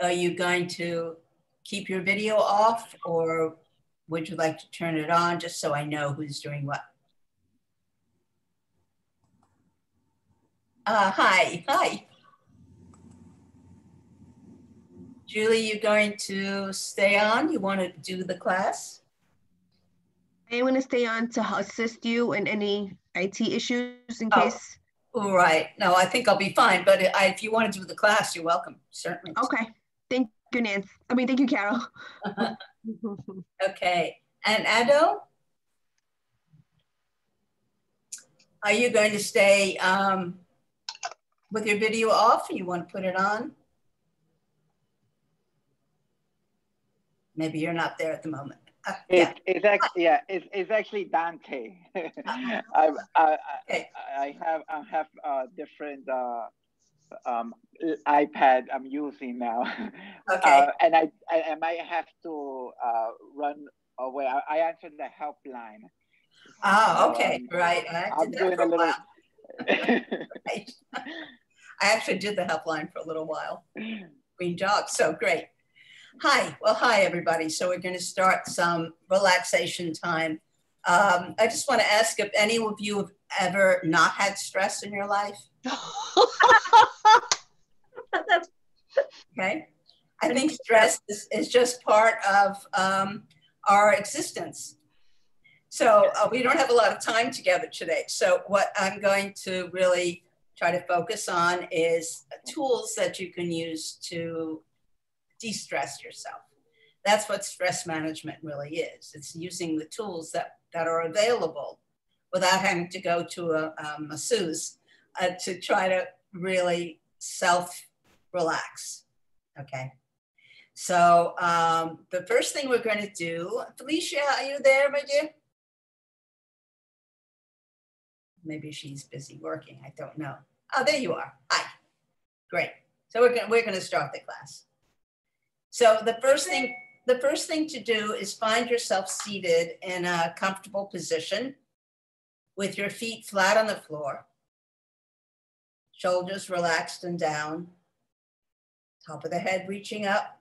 are you going to keep your video off or would you like to turn it on just so I know who's doing what? Uh, hi, hi. Julie, you going to stay on? You want to do the class? I want to stay on to assist you in any IT issues in Oh. case. All right. No, I think I'll be fine. But I, if you want to do the class, you're welcome. Certainly. Okay. Thank you, Nance. I mean, thank you, Carol. Okay. And Ado? Are you going to stay um, with your video off? You want to put it on? Maybe you're not there at the moment. Uh, yeah. It, it's actually yeah, it's, it's actually Dante. I, I, I, I have I have uh, different uh, um, iPad I'm using now, Okay. uh, and I, I I might have to uh, run away. I, I answered the helpline. Oh, okay. um, Right. I I'm did doing that for a a little. while. Right. I actually did the helpline for a little while. Green Dog. So great. Hi. Well, hi, everybody. So we're going to start some relaxation time. Um, I just want to ask if any of you have ever not had stress in your life. Okay. I think stress is, is just part of um, our existence. So uh, we don't have a lot of time together today. So what I'm going to really try to focus on is tools that you can use to de-stress yourself. That's what stress management really is. It's using the tools that, that are available without having to go to a, a masseuse uh, to try to really self-relax, okay? So um, the first thing we're going to do, Felicia, are you there, my dear? Maybe she's busy working. I don't know. Oh, there you are. Hi. Great. So we're going we're going to start the class. So the first thing the first thing to do is find yourself seated in a comfortable position with your feet flat on the floor, shoulders relaxed and down, top of the head reaching up,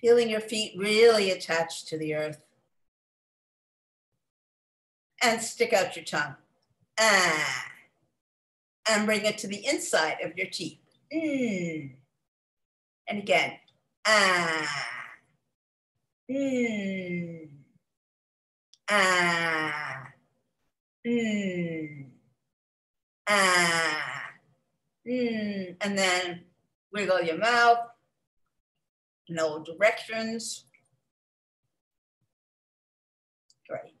feeling your feet really attached to the earth. And stick out your tongue. Ah. And bring it to the inside of your teeth. Mm. And again. Ah. Mm. Ah. Mm. Ah. Mm. And then wiggle your mouth in all directions. Great.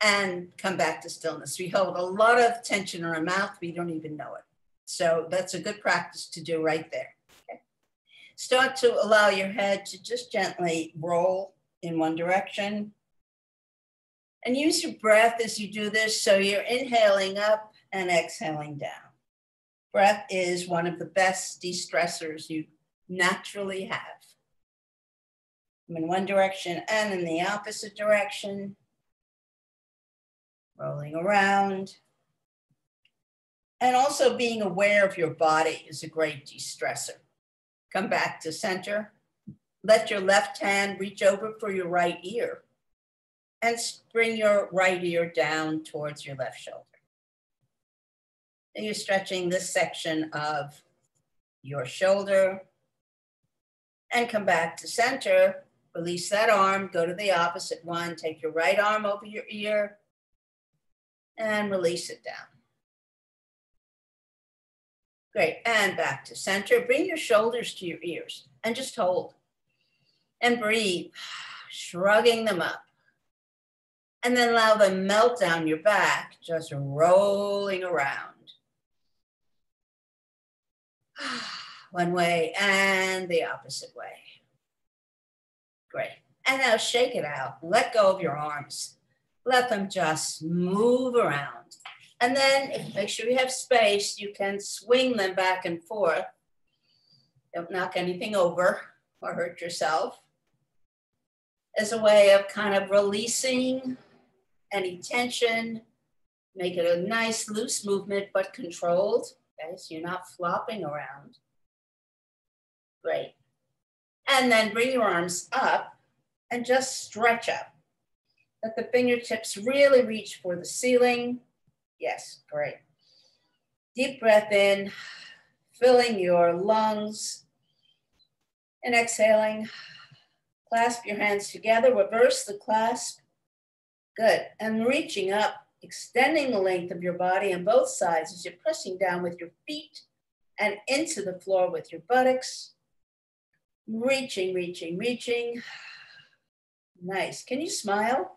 And come back to stillness. We hold a lot of tension in our mouth, we don't even know it. So that's a good practice to do right there. Start to allow your head to just gently roll in one direction. And use your breath as you do this. So you're inhaling up and exhaling down. Breath is one of the best de stressors you naturally have. in one direction and in the opposite direction. Rolling around. And also being aware of your body is a great de stressor. Come back to center. Let your left hand reach over for your right ear and bring your right ear down towards your left shoulder. And you're stretching this section of your shoulder and come back to center. Release that arm, go to the opposite one. Take your right arm over your ear and release it down. Great, and back to center. Bring your shoulders to your ears and just hold and breathe, shrugging them up. And then allow them melt down your back, just rolling around. One way and the opposite way. Great. And now shake it out. Let go of your arms. Let them just move around. And then if, make sure you have space, you can swing them back and forth. Don't knock anything over or hurt yourself. As a way of kind of releasing any tension. Make it a nice loose movement, but controlled. Okay, so you're not flopping around. Great. And then bring your arms up and just stretch up. Let the fingertips really reach for the ceiling. Yes, great. Deep breath in, filling your lungs. And exhaling, clasp your hands together, reverse the clasp. Good. And reaching up, extending the length of your body on both sides as you're pressing down with your feet and into the floor with your buttocks. Reaching, reaching, reaching. Nice. Can you smile?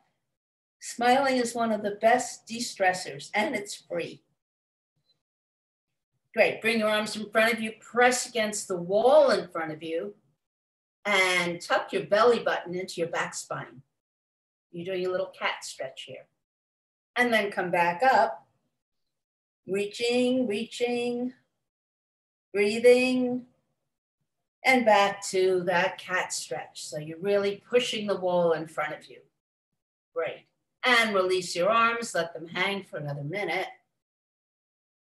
Smiling is one of the best de stressors and it's free. Great. Bring your arms in front of you, press against the wall in front of you, and tuck your belly button into your back spine. You're doing a little cat stretch here. And then come back up, reaching, reaching, breathing, and back to that cat stretch. So you're really pushing the wall in front of you. Great. And release your arms, let them hang for another minute.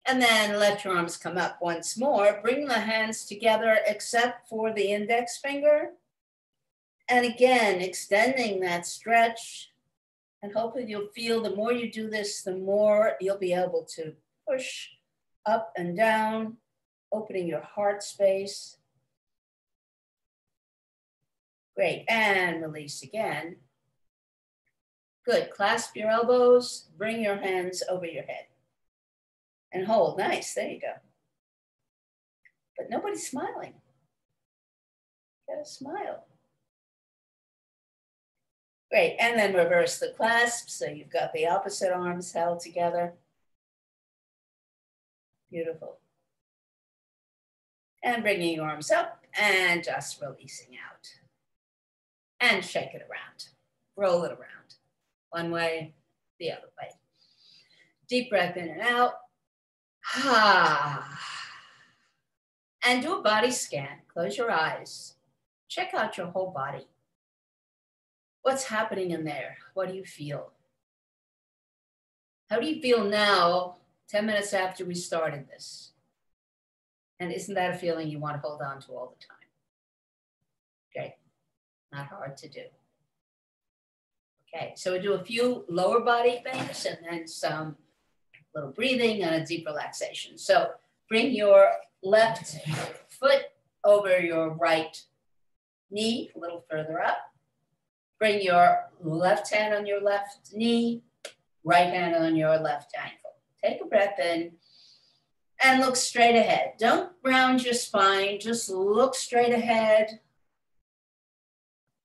And then let your arms come up once more. Bring the hands together except for the index finger. And again, extending that stretch. And hopefully you'll feel the more you do this, the more you'll be able to push up and down, opening your heart space. Great, and release again. Good, clasp your elbows, bring your hands over your head and hold. Nice, there you go. But nobody's smiling. Get a smile. Great, and then reverse the clasp. So you've got the opposite arms held together. Beautiful. And bringing your arms up and just releasing out. And shake it around, roll it around. One way, the other way. Deep breath in and out. and do a body scan. Close your eyes. Check out your whole body. What's happening in there? What do you feel? How do you feel now, 10 minutes after we started this? And isn't that a feeling you want to hold on to all the time? Okay, not hard to do. Okay, so we do a few lower body things and then some little breathing and a deep relaxation. So bring your left foot over your right knee, a little further up. Bring your left hand on your left knee, right hand on your left ankle. Take a breath in and look straight ahead. Don't round your spine, just look straight ahead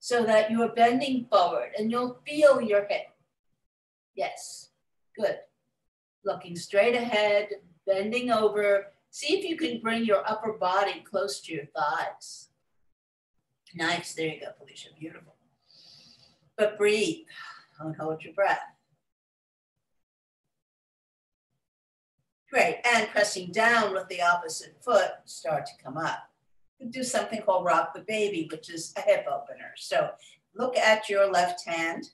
so that you are bending forward and you'll feel your hip. Yes, good looking straight ahead, bending over. See if you can bring your upper body close to your thighs. Nice, there you go, Felicia, beautiful. But breathe, don't hold your breath. Great, and pressing down with the opposite foot, start to come up. Do something called rock the baby, which is a hip opener. So look at your left hand,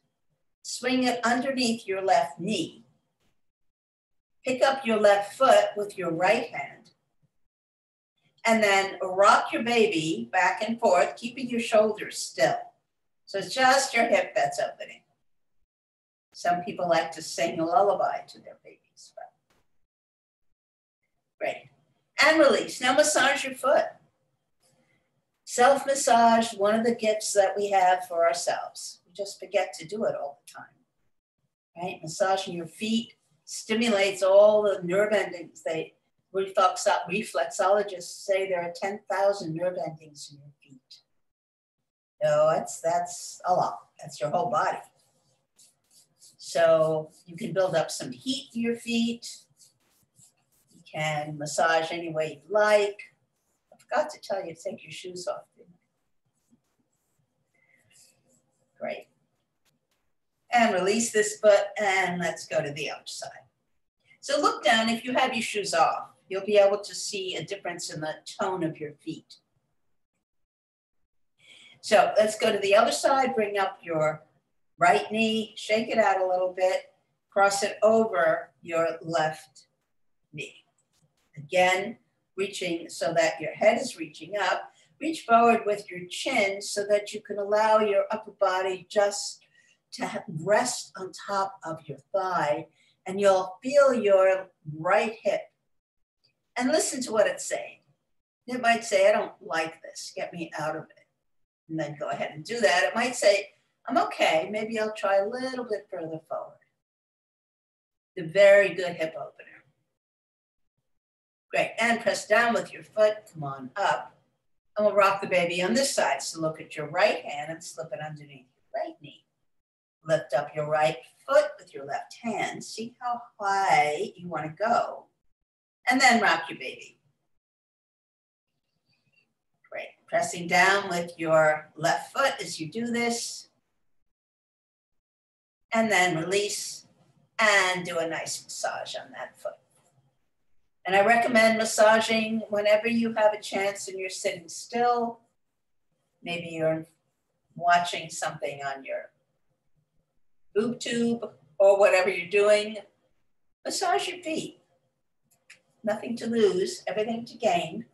swing it underneath your left knee, Pick up your left foot with your right hand. And then rock your baby back and forth, keeping your shoulders still. So it's just your hip that's opening. Some people like to sing a lullaby to their babies. But... Great. And release. Now massage your foot. Self massage, one of the gifts that we have for ourselves. We just forget to do it all the time. Right? Massaging your feet, stimulates all the nerve endings. They reflex, reflexologists say there are 10,000 nerve endings in your feet. So that's, that's a lot. That's your whole body. So you can build up some heat in your feet. You can massage any way you like. Forgot to tell you to take your shoes off. Great and release this foot and let's go to the other side. So look down, if you have your shoes off, you'll be able to see a difference in the tone of your feet. So let's go to the other side, bring up your right knee, shake it out a little bit, cross it over your left knee. Again, reaching so that your head is reaching up, reach forward with your chin so that you can allow your upper body just to rest on top of your thigh and you'll feel your right hip and listen to what it's saying. It might say, I don't like this, get me out of it. And then go ahead and do that. It might say, I'm okay, maybe I'll try a little bit further forward. The very good hip opener. Great, and press down with your foot, come on up. And we'll rock the baby on this side. So look at your right hand and slip it underneath your right knee. Lift up your right foot with your left hand. See how high you want to go. And then rock your baby. Great. Pressing down with your left foot as you do this. And then release and do a nice massage on that foot. And I recommend massaging whenever you have a chance and you're sitting still. Maybe you're watching something on your boob tube or whatever you're doing. Massage your feet. Nothing to lose, everything to gain.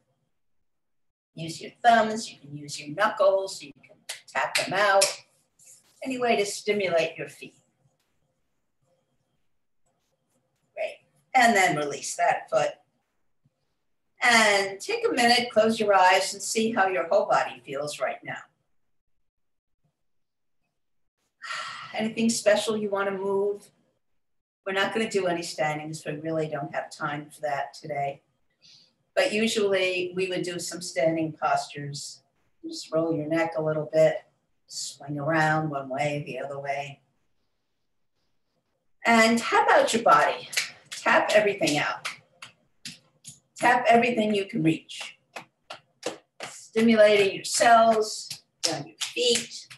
Use your thumbs, you can use your knuckles, you can tap them out. Any way to stimulate your feet. And then release that foot. And take a minute, close your eyes, and see how your whole body feels right now. Anything special you want to move? We're not going to do any standing because we really don't have time for that today. But usually we would do some standing postures. Just roll your neck a little bit, swing around one way, the other way. And how about your body? Tap everything out. Tap everything you can reach. Stimulating your cells, down your feet,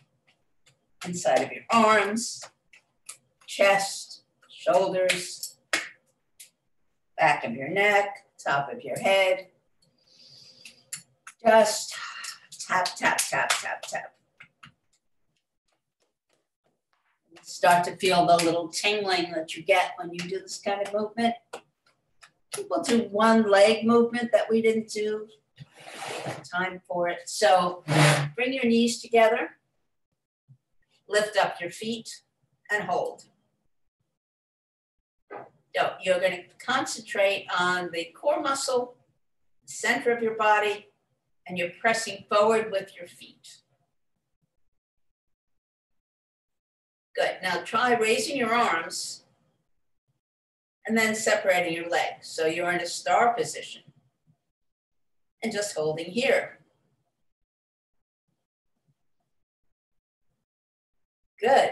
inside of your arms, chest, shoulders, back of your neck, top of your head. Just tap, tap, tap, tap, tap. Start to feel the little tingling that you get when you do this kind of movement. We'll do one leg movement that we didn't do. Time for it. So bring your knees together, lift up your feet, and hold. So you're going to concentrate on the core muscle, center of your body, and you're pressing forward with your feet. Good. Now try raising your arms and then separating your legs. So you're in a star position and just holding here. Good.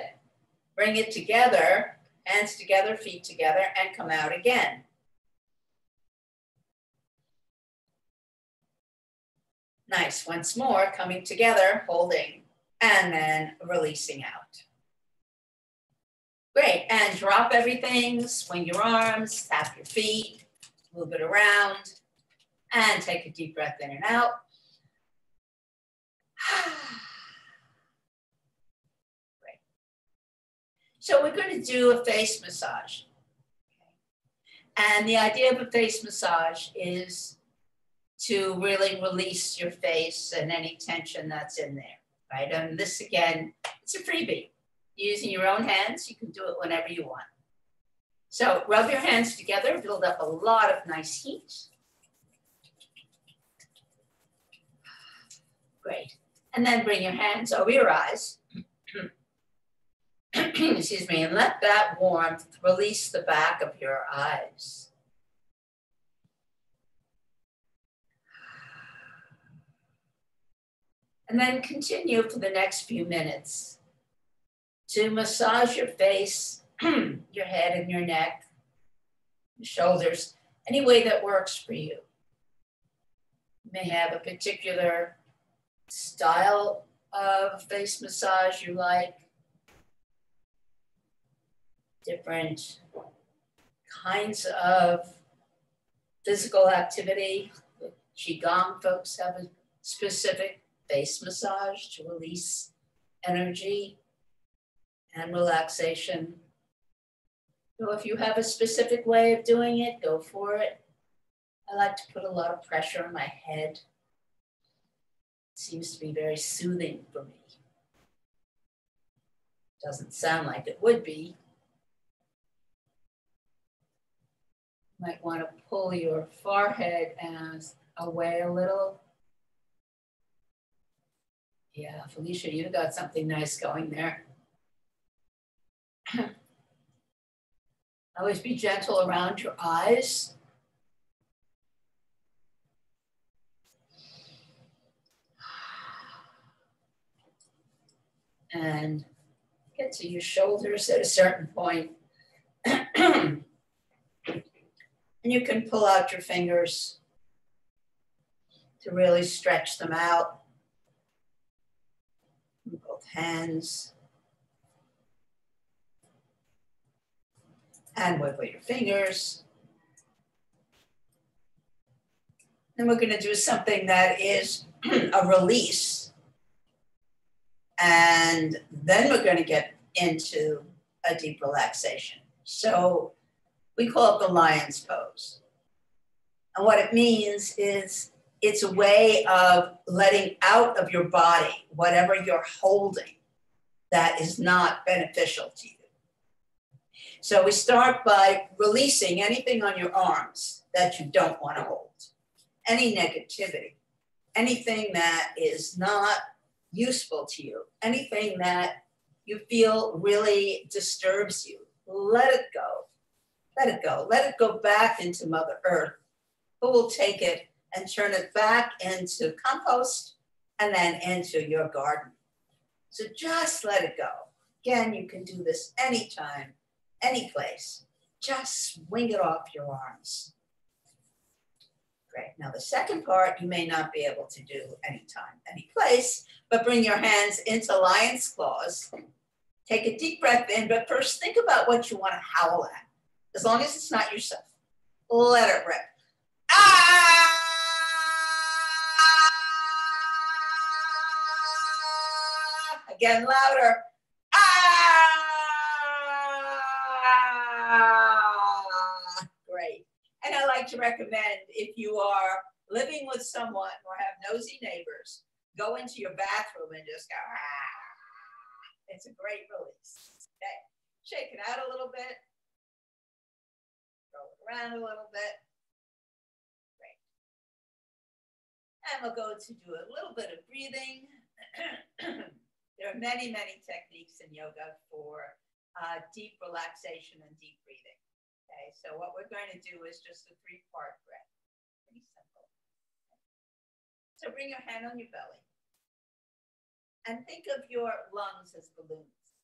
Bring it together, hands together, feet together, and come out again. Nice. Once more, coming together, holding, and then releasing out. Great, and drop everything, swing your arms, tap your feet, move it around, and take a deep breath in and out. Great. So we're going to do a face massage. And the idea of a face massage is to really release your face and any tension that's in there, right? And this again, it's a freebie using your own hands. You can do it whenever you want. So rub your hands together, build up a lot of nice heat. Great. And then bring your hands over your eyes. Excuse me, and let that warmth release the back of your eyes. And then continue for the next few minutes to massage your face, your head and your neck, your shoulders, any way that works for you. You may have a particular style of face massage you like, different kinds of physical activity. Qigong folks have a specific face massage to release energy and relaxation. So if you have a specific way of doing it, go for it. I like to put a lot of pressure on my head. It seems to be very soothing for me. Doesn't sound like it would be. Might want to pull your forehead as away a little. Yeah, Felicia, you got something nice going there. Always be gentle around your eyes. And get to your shoulders at a certain point. and you can pull out your fingers to really stretch them out. Both hands. And wiggle your fingers. Then we're going to do something that is a release. And then we're going to get into a deep relaxation. So we call it the lion's pose. And what it means is it's a way of letting out of your body whatever you're holding that is not beneficial to you. So we start by releasing anything on your arms that you don't want to hold, any negativity, anything that is not useful to you, anything that you feel really disturbs you. Let it go. Let it go. Let it go back into Mother Earth, who will take it and turn it back into compost and then into your garden. So just let it go. Again, you can do this anytime, any place. Just swing it off your arms. Great. Now the second part you may not be able to do anytime, any place, but bring your hands into lion's claws. Take a deep breath in, but first think about what you want to howl at, as long as it's not yourself. Let it rip. Ah! Again, louder. Ah! Great. And I like to recommend if you are living with someone or have nosy neighbors, go into your bathroom and just go, ah. It's a great release. Okay. Shake it out a little bit. Roll it around a little bit. Great. And we'll go to do a little bit of breathing. There are many, many techniques in yoga for uh, deep relaxation and deep breathing. Okay, so what we're going to do is just a three part breath. Pretty simple. So bring your hand on your belly and think of your lungs as balloons.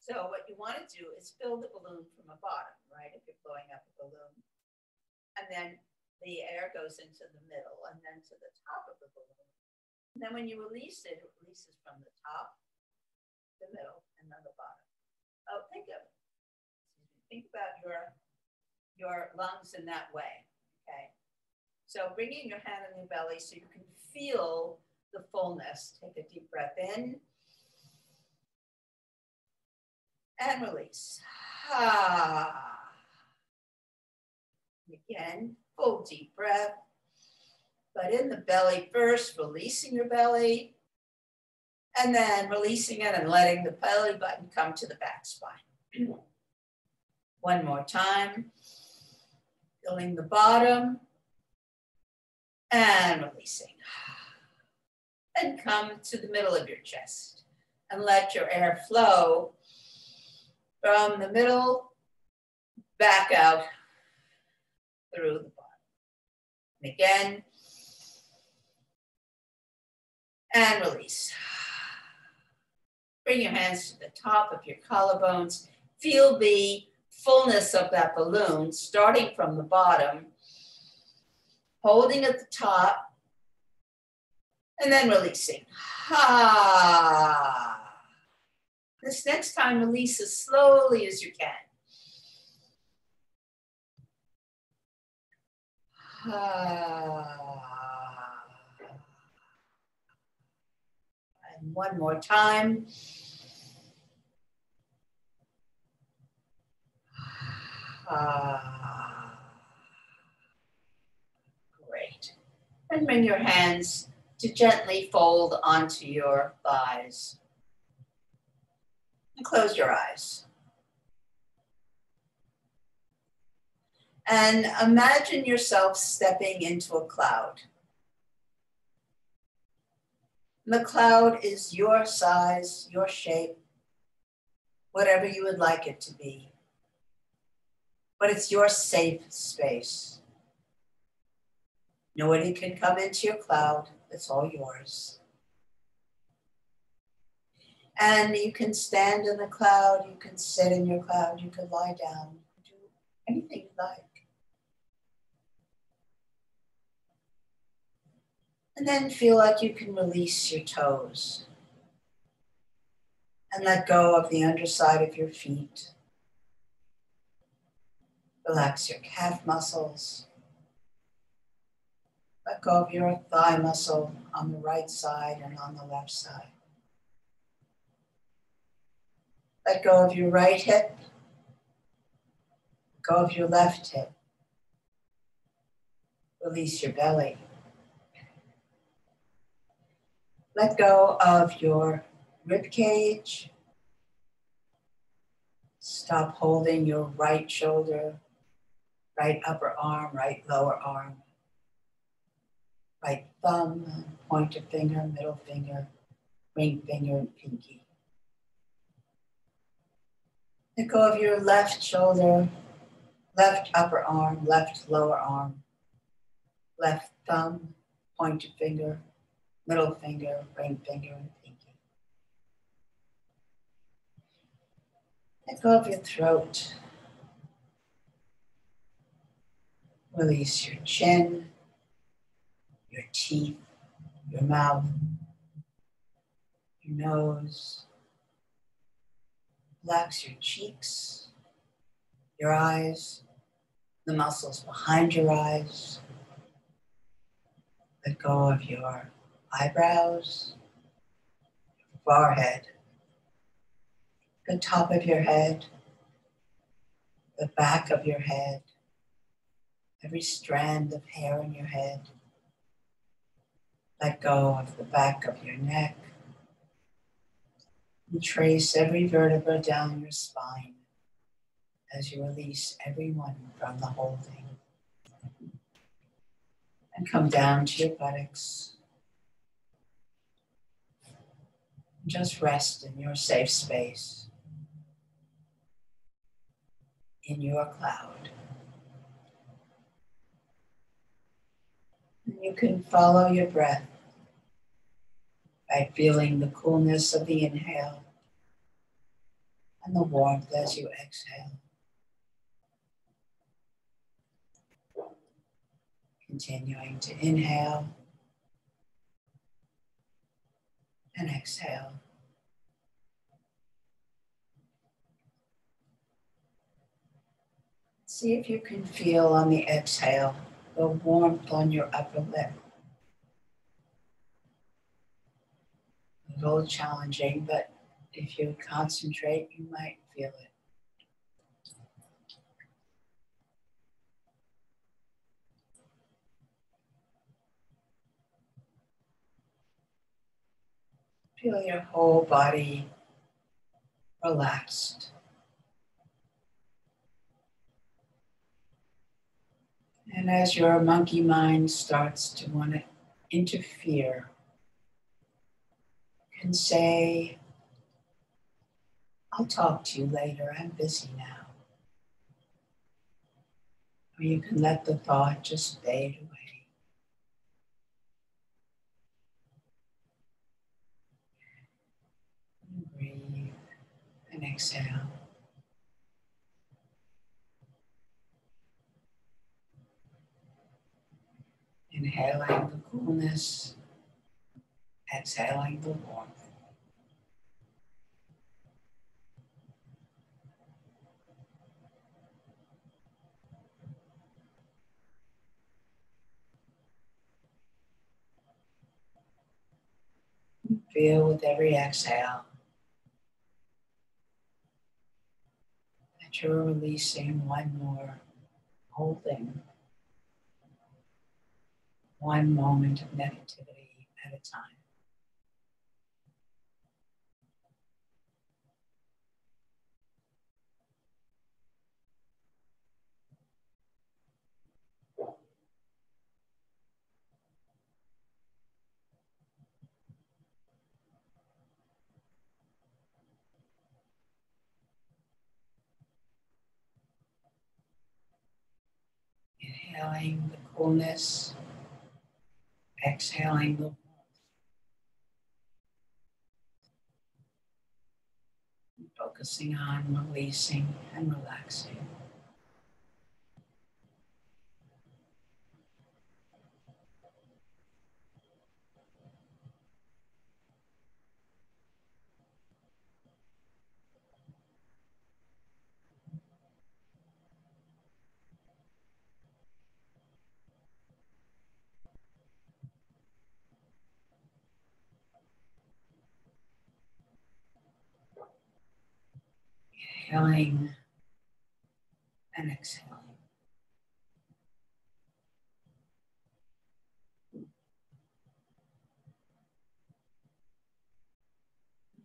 So what you want to do is fill the balloon from the bottom, right? If you're blowing up a balloon. And then the air goes into the middle and then to the top of the balloon. And then when you release it, it releases from the top, the middle, and then the bottom. Oh, think of think about your your lungs in that way. Okay. So bringing your hand on your belly so you can feel the fullness. Take a deep breath in and release. Ah. Again, full deep breath but in the belly first, releasing your belly, and then releasing it and letting the belly button come to the back spine. One more time, filling the bottom and releasing. And come to the middle of your chest and let your air flow from the middle back out through the bottom. And again, and release. Bring your hands to the top of your collarbones. Feel the fullness of that balloon starting from the bottom, holding at the top, and then releasing. Ha. This next time, release as slowly as you can. Ha. one more time. Ah, great. And bring your hands to gently fold onto your thighs. And close your eyes. And imagine yourself stepping into a cloud. The cloud is your size, your shape, whatever you would like it to be. But it's your safe space. Nobody can come into your cloud, it's all yours. And you can stand in the cloud, you can sit in your cloud, you can lie down, do anything you like. And then feel like you can release your toes and let go of the underside of your feet. Relax your calf muscles. Let go of your thigh muscle on the right side and on the left side. Let go of your right hip. Go of your left hip. Release your belly. Let go of your rib cage. Stop holding your right shoulder, right upper arm, right lower arm, right thumb, pointer finger, middle finger, ring finger, and pinky. Let go of your left shoulder, left upper arm, left lower arm, left thumb, pointer finger, middle finger, ring finger, and pinky. Let go of your throat. Release your chin, your teeth, your mouth, your nose. Relax your cheeks, your eyes, the muscles behind your eyes. Let go of your eyebrows, your forehead, the top of your head, the back of your head, every strand of hair in your head. Let go of the back of your neck. And trace every vertebra down your spine as you release everyone from the holding. And come down to your buttocks. Just rest in your safe space, in your cloud. You can follow your breath by feeling the coolness of the inhale and the warmth as you exhale. Continuing to inhale and exhale. See if you can feel on the exhale the warmth on your upper lip. A little challenging, but if you concentrate, you might feel it. Feel your whole body relaxed. And as your monkey mind starts to want to interfere, you can say, I'll talk to you later, I'm busy now. Or you can let the thought just fade away. Breathe and exhale. Inhaling the coolness, exhaling the warmth. Feel with every exhale that you're releasing one more holding, one moment of negativity at a time. Inhaling the coolness, exhaling the. Focusing on releasing and relaxing. Inhaling and exhaling.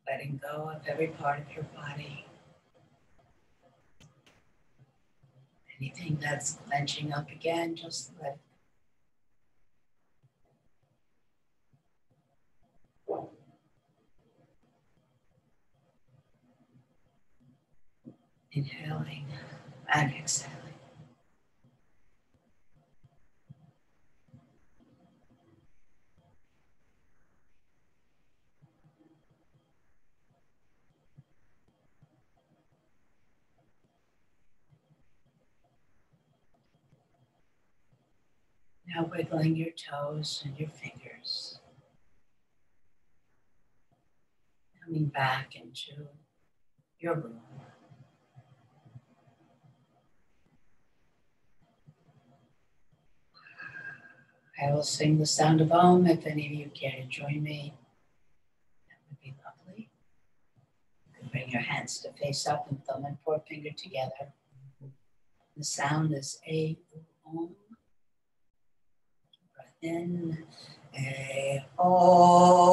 Letting go of every part of your body. Anything that's clenching up again, just let Inhaling and exhaling. Now wiggling your toes and your fingers. Coming back into your room. I will sing the sound of Om if any of you care to join me. That would be lovely. You can bring your hands to face up and thumb and forefinger together. The sound is A Om. Breath in. A Om.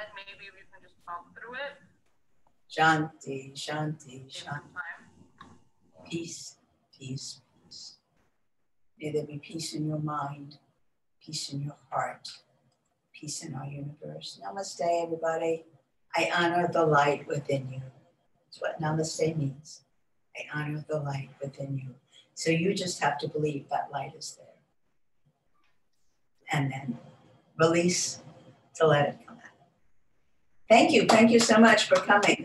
Ed, maybe we can just talk through it. Shanti, Shanti, Shanti. Peace, peace, peace. May there be peace in your mind, peace in your heart, peace in our universe. Namaste, everybody. I honor the light within you. That's what namaste means. I honor the light within you. So you just have to believe that light is there. And then release to let it come out. Thank you. Thank you so much for coming.